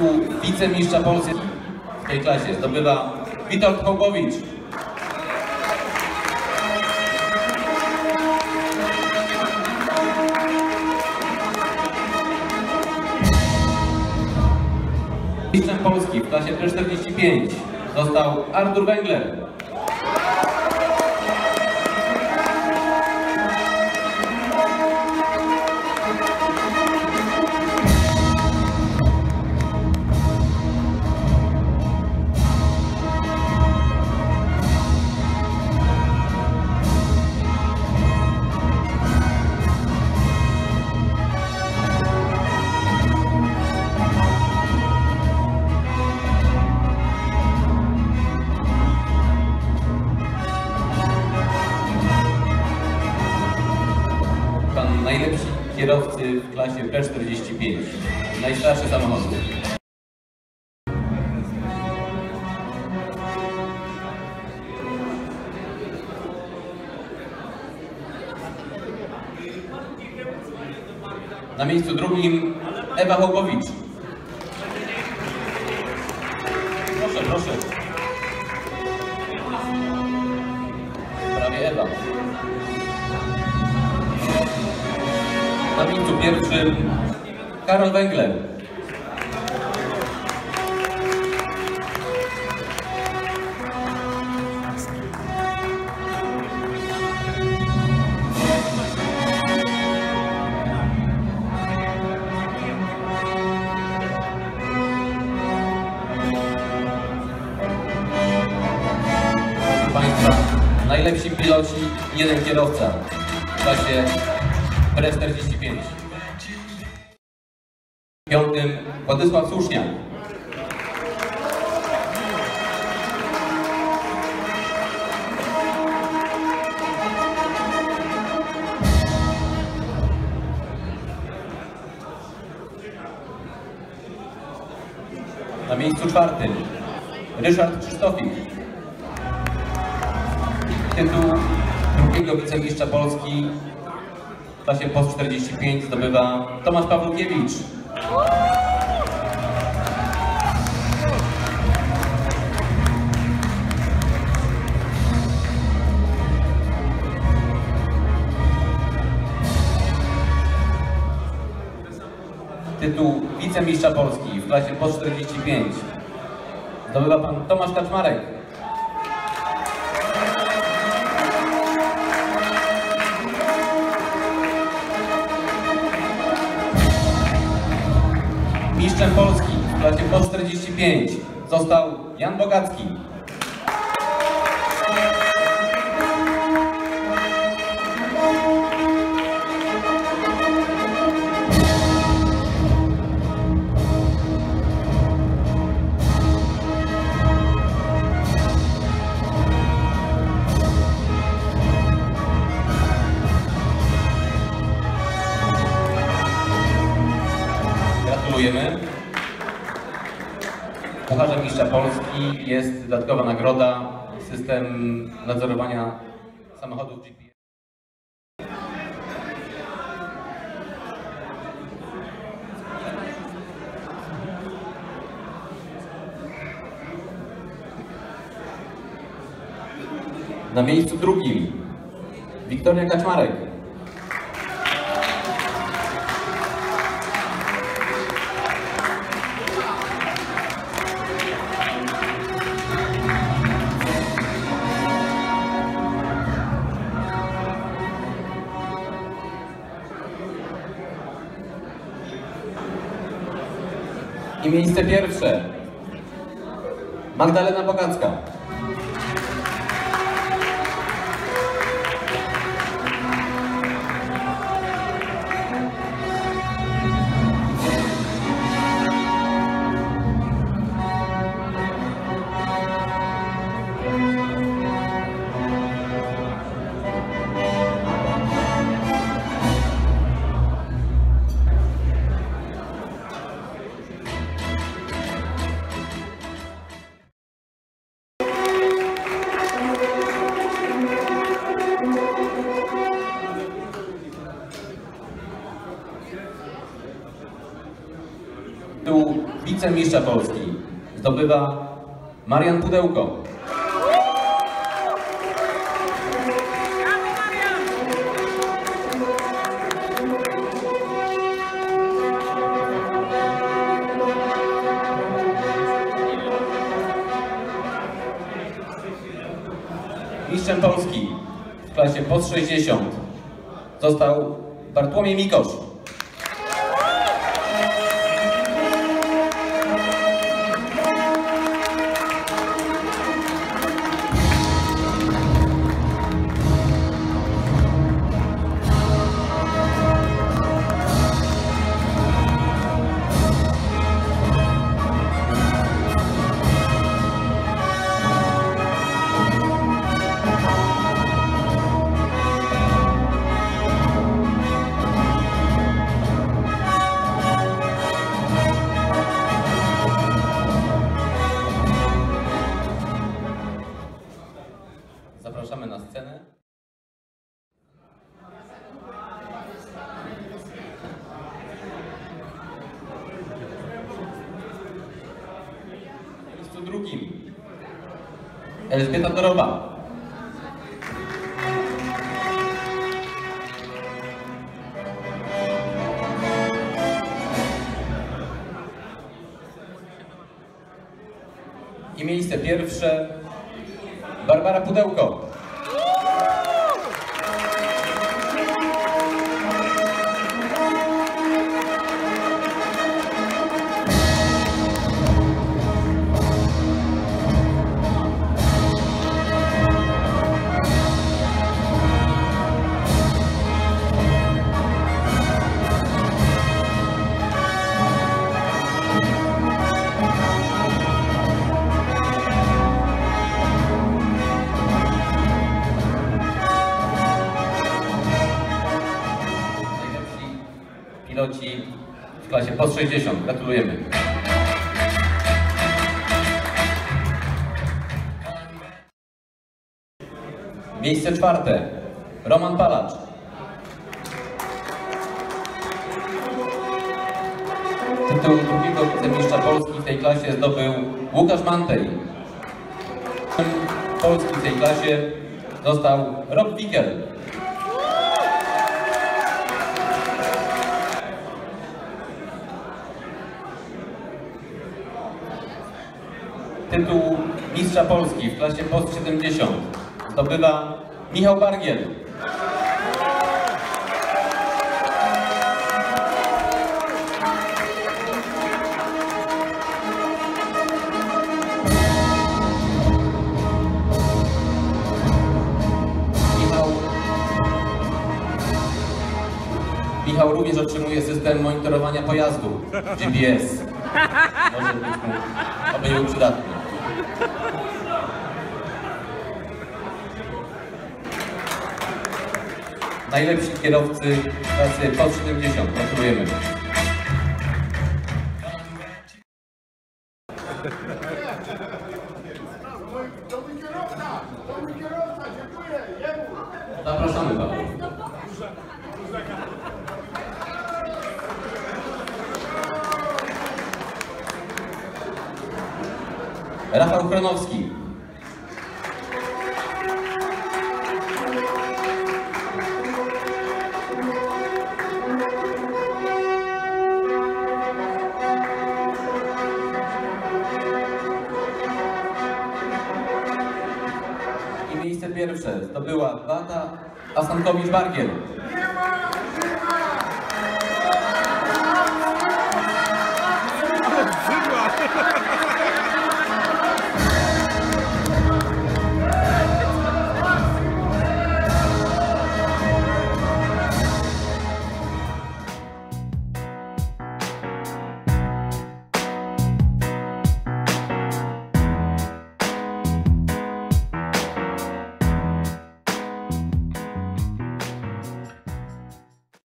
Tytuł wicemistrza Polski w tej klasie zdobywa Witold Hołbowicz. Mistrzem Polski w klasie T45 został Artur Węgler. W klasie P45. Najstarszy samochód. Na miejscu drugim Ewa Hołbowicz. Na miejscu pierwszym Karol Węgler. Państwa, najlepsi piloci, jeden kierowca w klasie PRE-45. Piątym Władysław Słuszniak. Na miejscu czwartym Ryszard Krzysztofik. Tytuł drugiego wicemistrza Polski w klasie POS 45 zdobywa Tomasz Pawłukiewicz. Tytuł wicemistrza Polski w klasie POS 45 zdobywa pan Tomasz Kaczmarek. Mistrzem Polski w klasie POS 45 został Jan Bogacki. Pucharzem Mistrza Polski jest dodatkowa nagroda, system nadzorowania samochodów GPS. Na miejscu drugim Wiktoria Kaczmarek. I miejsce pierwsze Magdalena Bogacka. Wicemistrza Polski zdobywa Marian Pudełko. Mistrzem Polski w klasie pod 60 został Bartłomiej Mikosz. Elżbieta Doroba. I miejsce pierwsze Barbara Pudełko. Klasie pod 60. Gratulujemy. Miejsce czwarte. Roman Palacz. Tytuł drugiego wicemistrza Polski w tej klasie zdobył Łukasz Mantej. Polski w tej klasie został Rob Wickel. Tytuł Mistrza Polski w klasie post 70 zdobywa Michał Bargiel. Michał, również otrzymuje system monitorowania pojazdu GPS. Może być mu, oby nie był przydatny. Najlepsi kierowcy klasy pod 70. Gratulujemy. Rafał Chronowski. I miejsce pierwsze zdobyła Beata Asankowicz-Bargiel.